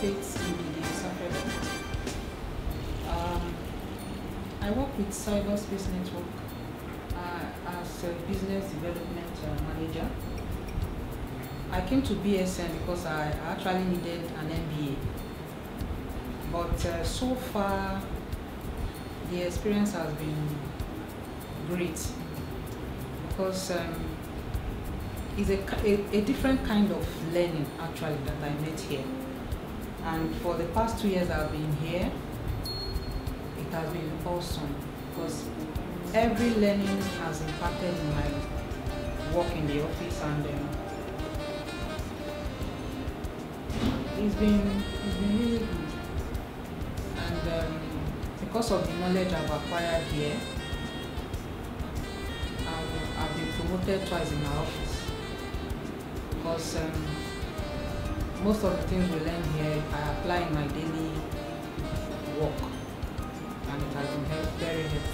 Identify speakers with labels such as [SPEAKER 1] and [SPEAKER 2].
[SPEAKER 1] Faith. Um, I work with Cyberspace Network uh, as a business development uh, manager. I came to BSN because I actually needed an MBA. But uh, so far, the experience has been great because um, it's a, a, a different kind of learning actually that I met here. And for the past two years I've been here, it has been awesome because every learning has impacted my work in the office and um, it's been it's been really good. And um, because of the knowledge I've acquired here, I've, I've been promoted twice in my office because um, most of the things we learn here, I apply in my daily work, and it has been very helpful.